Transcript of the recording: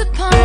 upon